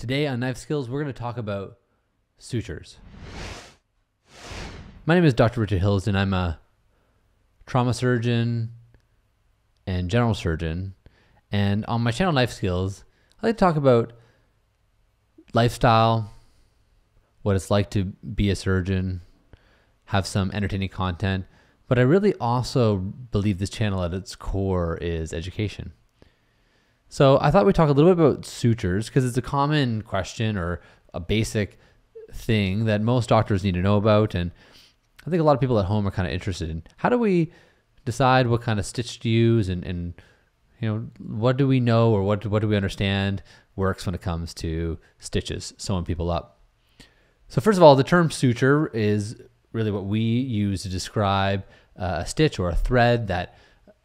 Today on Knife Skills, we're going to talk about sutures. My name is Dr. Richard Hilsden, and I'm a trauma surgeon and general surgeon. And on my channel, Knife Skills, I like to talk about lifestyle, what it's like to be a surgeon, have some entertaining content. But I really also believe this channel at its core is education. So I thought we'd talk a little bit about sutures because it's a common question or a basic thing that most doctors need to know about. And I think a lot of people at home are kind of interested in how do we decide what kind of stitch to use and, and you know, what do we know or what, what do we understand works when it comes to stitches, sewing people up. So first of all, the term suture is really what we use to describe uh, a stitch or a thread that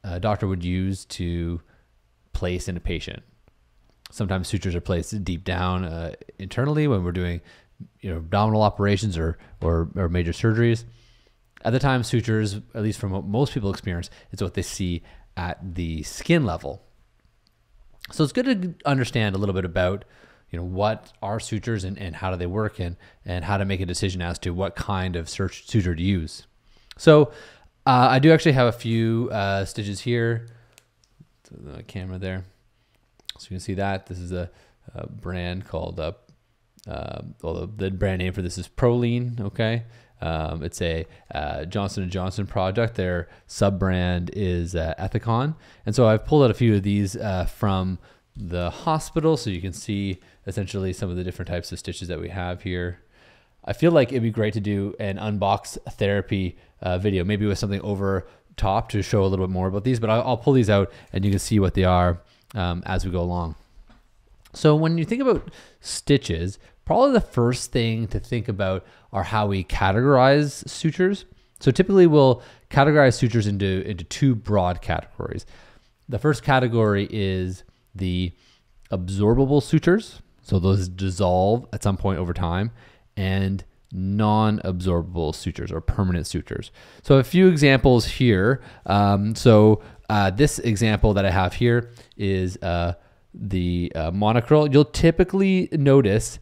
a doctor would use to place in a patient. Sometimes sutures are placed deep down uh, internally when we're doing you know abdominal operations or, or or major surgeries. At the time, sutures, at least from what most people experience, is what they see at the skin level. So it's good to understand a little bit about you know what are sutures and, and how do they work and and how to make a decision as to what kind of suture to use. So uh, I do actually have a few uh, stitches here the camera there. So you can see that this is a, a brand called uh, uh, well, the, brand name for this is Prolene. Okay, um, it's a uh, Johnson Johnson product. Their sub brand is uh, Ethicon, and so I've pulled out a few of these uh, from the hospital, so you can see essentially some of the different types of stitches that we have here. I feel like it'd be great to do an unbox therapy uh, video, maybe with something over top to show a little bit more about these, but I'll, I'll pull these out and you can see what they are um, as we go along. So when you think about stitches, probably the first thing to think about are how we categorize sutures. So typically we'll categorize sutures into, into two broad categories. The first category is the absorbable sutures. So those dissolve at some point over time and non-absorbable sutures or permanent sutures. So a few examples here. Um, so uh, this example that I have here is uh, the uh, monocryl. You'll typically notice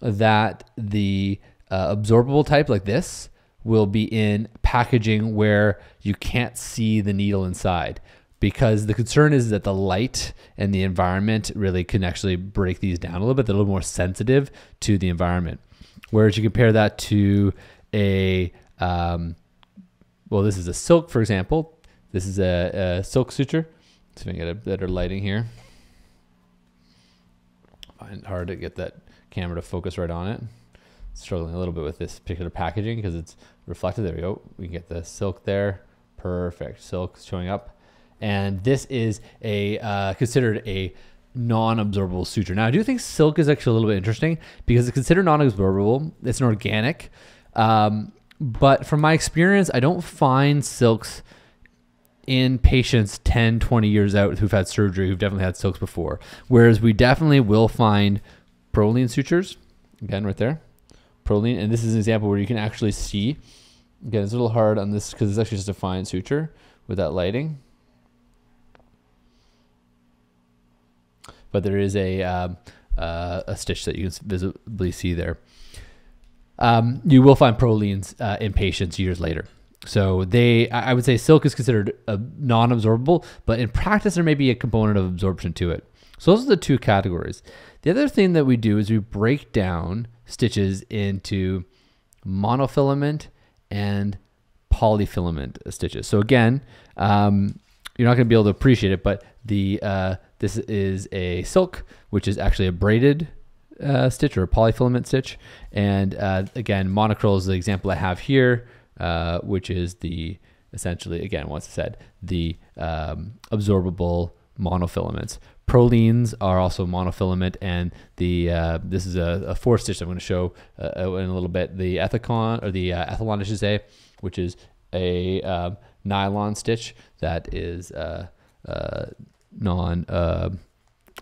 that the uh, absorbable type like this will be in packaging where you can't see the needle inside because the concern is that the light and the environment really can actually break these down a little bit. They're a little more sensitive to the environment. Whereas you compare that to a, um, well, this is a silk, for example. This is a, a silk suture. Let's see if I get a better lighting here. Find hard to get that camera to focus right on it. Struggling a little bit with this particular packaging because it's reflected. There we go. We get the silk there. Perfect. Silk showing up. And this is a uh, considered a non-absorbable suture. Now, I do think silk is actually a little bit interesting because it's considered non-absorbable. It's an organic, um, but from my experience, I don't find silks in patients 10, 20 years out who've had surgery, who've definitely had silks before. Whereas we definitely will find Prolene sutures, again, right there, Prolene. And this is an example where you can actually see, again, it's a little hard on this because it's actually just a fine suture with that lighting. But there is a um, uh, a stitch that you can visibly see there. Um, you will find Prolenes uh, in patients years later. So they, I would say, silk is considered non-absorbable, but in practice there may be a component of absorption to it. So those are the two categories. The other thing that we do is we break down stitches into monofilament and polyfilament stitches. So again, um, you're not going to be able to appreciate it, but the uh, this is a silk, which is actually a braided uh, stitch or a polyfilament stitch. And uh, again, monocryl is the example I have here, uh, which is the essentially, again, once I said, the um, absorbable monofilaments. Prolenes are also monofilament, and the uh, this is a, a fourth stitch I'm going to show uh, uh, in a little bit. The ethicon or the uh, Ethilon, I should say, which is a um, nylon stitch that is uh, uh, non uh,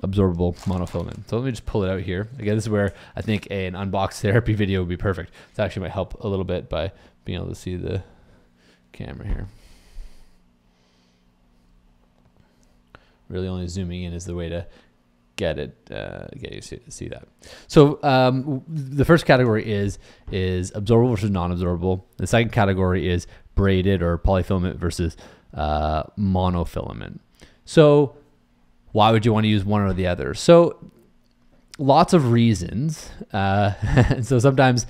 absorbable monofilament. So let me just pull it out here. Again, this is where I think a, an unbox therapy video would be perfect. This actually might help a little bit by being able to see the camera here. Really only zooming in is the way to get it, uh, get you see, see that. So um, the first category is is absorbable versus non-absorbable. The second category is braided or polyfilament versus uh, monofilament. So why would you want to use one or the other? So lots of reasons. Uh, and so sometimes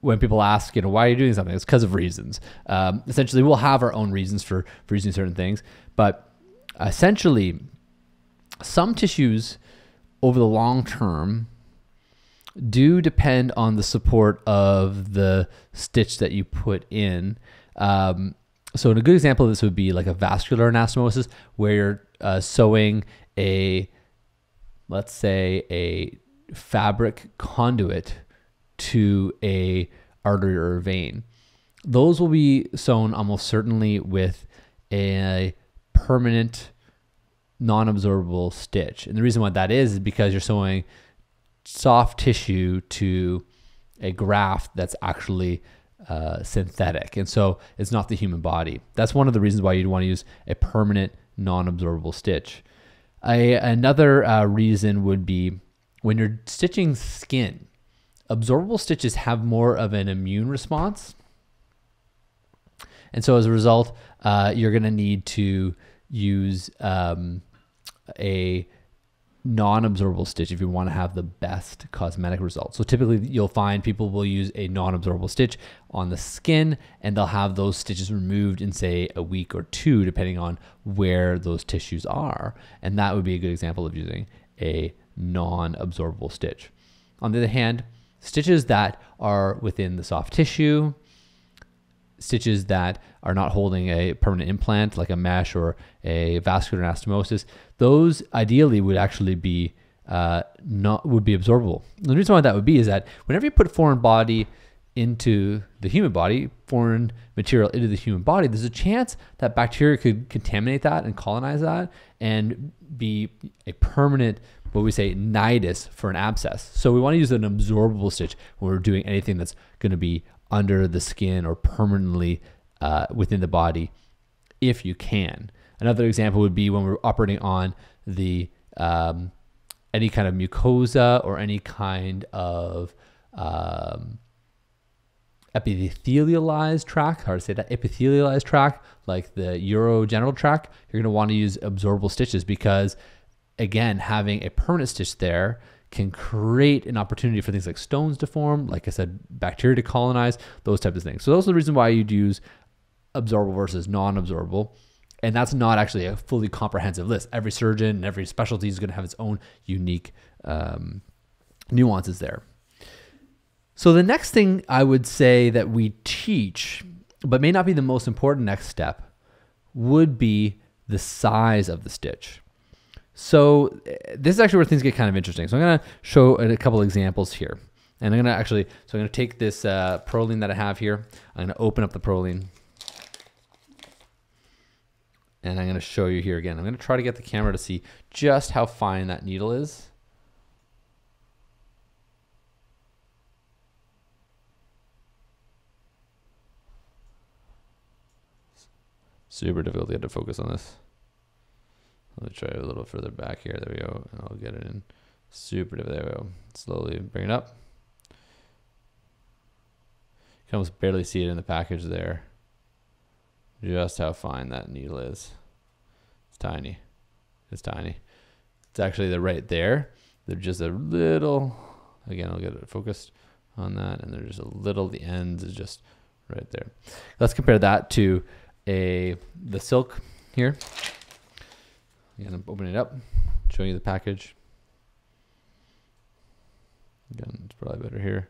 when people ask, you know, why are you doing something? It's because of reasons. Um, essentially, we'll have our own reasons for, for using certain things, but essentially, some tissues over the long term do depend on the support of the stitch that you put in. Um, so, a good example of this would be like a vascular anastomosis, where you're uh, sewing a, let's say, a fabric conduit to a artery or a vein. Those will be sewn almost certainly with a permanent non-absorbable stitch. And the reason why that is is because you're sewing soft tissue to a graft that's actually uh, synthetic. And so it's not the human body. That's one of the reasons why you'd want to use a permanent non-absorbable stitch. A, another uh, reason would be when you're stitching skin, absorbable stitches have more of an immune response. And so as a result, uh, you're going to need to use um, a non-absorbable stitch if you want to have the best cosmetic results. So typically you'll find people will use a non-absorbable stitch on the skin and they'll have those stitches removed in say a week or two depending on where those tissues are. And that would be a good example of using a non-absorbable stitch. On the other hand, stitches that are within the soft tissue, stitches that are not holding a permanent implant like a mesh or a vascular anastomosis, those ideally would actually be uh, not would be absorbable. And the reason why that would be is that whenever you put foreign body into the human body, foreign material into the human body, there's a chance that bacteria could contaminate that and colonize that and be a permanent what we say nidus for an abscess. So we want to use an absorbable stitch when we're doing anything that's going to be under the skin or permanently uh, within the body if you can. Another example would be when we're operating on the um, any kind of mucosa or any kind of um, epithelialized tract, hard to say that, epithelialized tract, like the urogenital tract, you're going to want to use absorbable stitches because, again, having a permanent stitch there can create an opportunity for things like stones to form, like I said, bacteria to colonize, those types of things. So those are the reason why you'd use absorbable versus non-absorbable. And that's not actually a fully comprehensive list. Every surgeon and every specialty is going to have its own unique um, nuances there. So the next thing I would say that we teach, but may not be the most important next step, would be the size of the stitch. So this is actually where things get kind of interesting. So I'm going to show a couple examples here. And I'm going to actually, so I'm going to take this uh, Prolene that I have here. I'm going to open up the Prolene. And I'm going to show you here again. I'm going to try to get the camera to see just how fine that needle is. Super difficult to get to focus on this. Let me try a little further back here. There we go. And I'll get it in super. There we go. Slowly bring it up. You can almost barely see it in the package there. Just how fine that needle is. It's tiny. It's tiny. It's actually the right there. They're just a little. Again, I'll get it focused on that, and they're just a little. The ends is just right there. Let's compare that to a the silk here. I'm opening it up, showing you the package. Again, it's probably better here,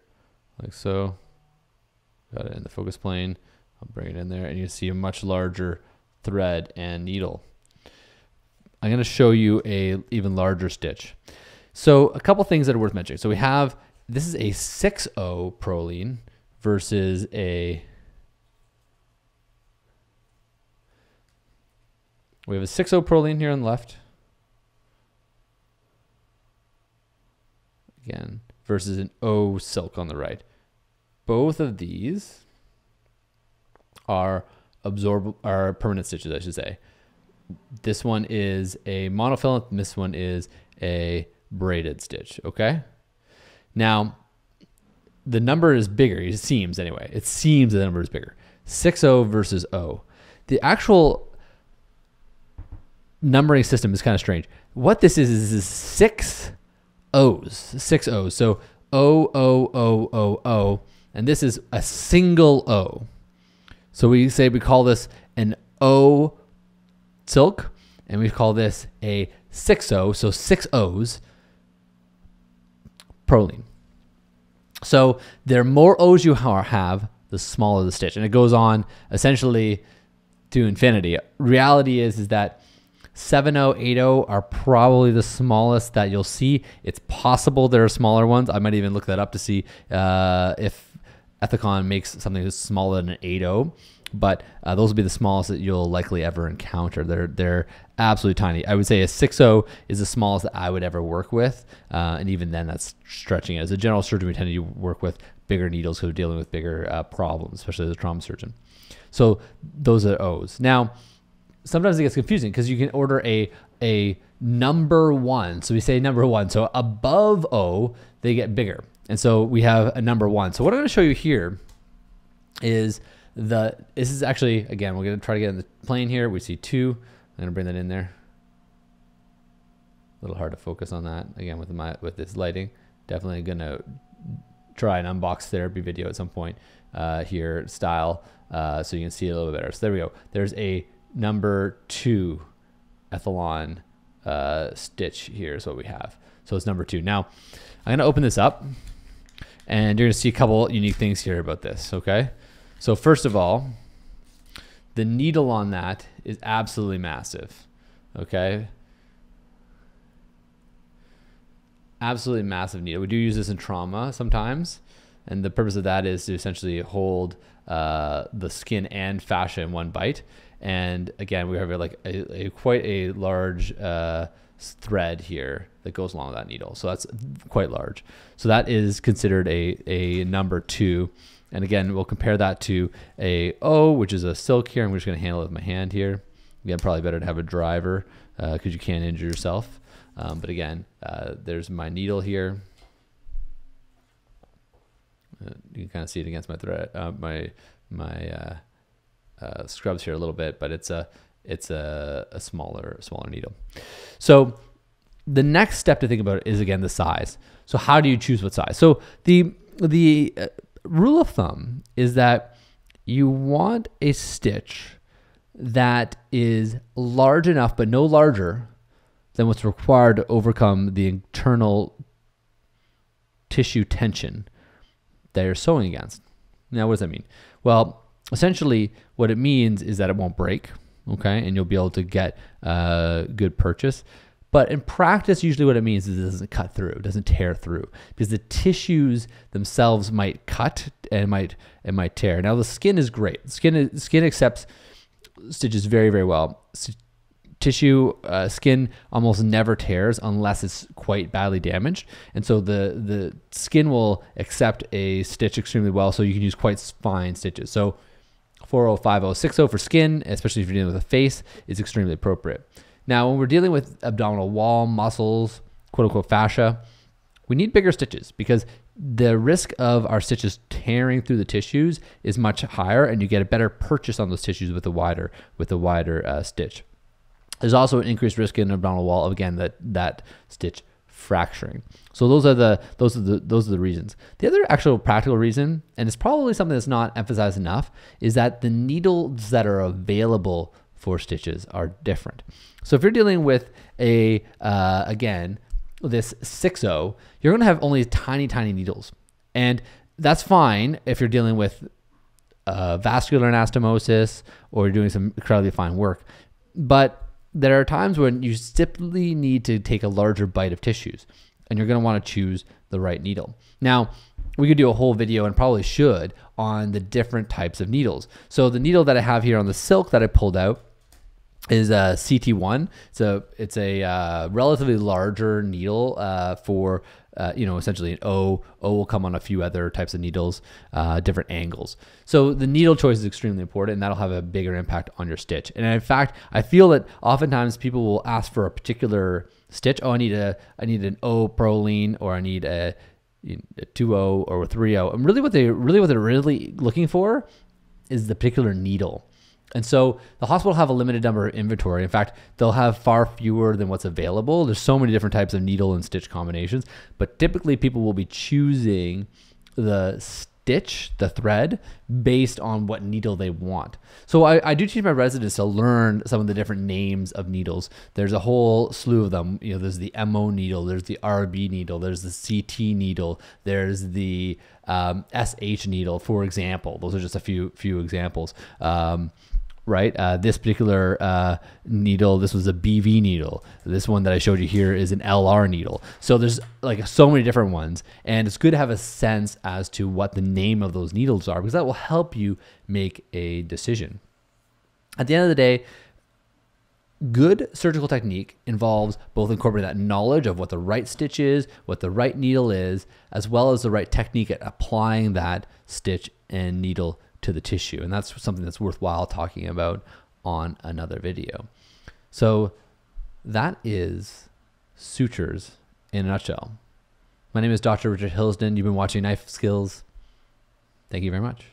like so. Got it in the focus plane. I'll bring it in there, and you see a much larger thread and needle. I'm going to show you a even larger stitch. So a couple things that are worth mentioning. So we have this is a 6.0 Prolene versus a We have a 6-0 Prolene here on the left. Again, versus an O silk on the right. Both of these are absorb are permanent stitches, I should say. This one is a monofilament. This one is a braided stitch. Okay. Now, the number is bigger. It seems anyway. It seems the number is bigger. 6O versus O. The actual numbering system is kind of strange. What this is is, six O's, six O's. So O O O O O, and this is a single O. So we say we call this an O silk, and we call this a six O. So six O's Prolene. So the more O's you have, the smaller the stitch, and it goes on essentially to infinity. Reality is is that 70, 80 are probably the smallest that you'll see. It's possible there are smaller ones. I might even look that up to see uh, if Ethicon makes something that's smaller than an 80 but uh, those will be the smallest that you'll likely ever encounter. They're they're absolutely tiny. I would say a 6.0 is the smallest that I would ever work with, uh, and even then, that's stretching it. As a general surgeon, we tend to work with bigger needles who are dealing with bigger uh, problems, especially as a trauma surgeon. So those are O's. Now, sometimes it gets confusing because you can order a a number one. So we say number one. So above O, they get bigger. And so we have a number one. So what I'm going to show you here is the, this is actually, again, we're going to try to get in the plane here. We see two. I'm going to bring that in there. A little hard to focus on that again with my, with this lighting. Definitely going to try an unbox therapy video at some point uh, here style uh, so you can see it a little bit better. So there we go. There's a number two Ethilon uh, stitch here is what we have. So it's number two. Now I'm gonna open this up and you're gonna see a couple unique things here about this, okay? So first of all, the needle on that is absolutely massive, okay? Absolutely massive needle. We do use this in trauma sometimes. And the purpose of that is to essentially hold uh, the skin and fascia in one bite. And again, we have like a, a quite a large uh, thread here that goes along that needle. So that's quite large. So that is considered a, a number two. And again, we'll compare that to a O, which is a silk here. I'm just going to handle it with my hand here. Again, probably better to have a driver because uh, you can injure yourself. Um, but again, uh, there's my needle here. Uh, you can kind of see it against my thread, uh, my my uh, scrubs here a little bit, but it's a it's a, a smaller smaller needle. So the next step to think about is again the size. So how do you choose what size? So the the uh, rule of thumb is that you want a stitch that is large enough but no larger than what's required to overcome the internal tissue tension that you're sewing against. Now, what does that mean? Well, essentially, what it means is that it won't break, okay, and you'll be able to get a good purchase. But in practice, usually what it means is it doesn't cut through, it doesn't tear through, because the tissues themselves might cut and might it might tear. Now the skin is great. Skin skin accepts stitches very very well tissue uh, skin almost never tears unless it's quite badly damaged and so the the skin will accept a stitch extremely well so you can use quite fine stitches so 40560 for skin especially if you're dealing with a face is extremely appropriate. Now when we're dealing with abdominal wall muscles quote unquote fascia we need bigger stitches because the risk of our stitches tearing through the tissues is much higher and you get a better purchase on those tissues with a wider with a wider uh, stitch. There's also an increased risk in abdominal wall of again that that stitch fracturing. So those are the those are the those are the reasons. The other actual practical reason, and it's probably something that's not emphasized enough, is that the needles that are available for stitches are different. So if you're dealing with a uh, again this 6-0, you're going to have only tiny tiny needles, and that's fine if you're dealing with uh, vascular anastomosis or you're doing some incredibly fine work. But there are times when you simply need to take a larger bite of tissues and you're going to want to choose the right needle. Now, we could do a whole video and probably should on the different types of needles. So the needle that I have here on the silk that I pulled out is a CT1. So it's a uh, relatively larger needle uh, for uh, you know, essentially an O. O will come on a few other types of needles, uh, different angles. So the needle choice is extremely important, and that'll have a bigger impact on your stitch. And in fact, I feel that oftentimes people will ask for a particular stitch. Oh, I need a I need an O Prolene or I need a, a 2O or a 3O. And really what they really what they're really looking for is the particular needle. And so the hospital have a limited number of inventory. In fact, they'll have far fewer than what's available. There's so many different types of needle and stitch combinations, but typically people will be choosing the stitch, the thread, based on what needle they want. So I, I do teach my residents to learn some of the different names of needles. There's a whole slew of them. You know, there's the MO needle, there's the RB needle, there's the CT needle, there's the um, SH needle, for example. Those are just a few few examples. Um, right? Uh, this particular uh, needle, this was a BV needle. This one that I showed you here is an LR needle. So there's like so many different ones, and it's good to have a sense as to what the name of those needles are because that will help you make a decision. At the end of the day, good surgical technique involves both incorporating that knowledge of what the right stitch is, what the right needle is, as well as the right technique at applying that stitch and needle to the tissue. And that's something that's worthwhile talking about on another video. So that is sutures in a nutshell. My name is Dr. Richard Hilsden. You've been watching Knife Skills. Thank you very much.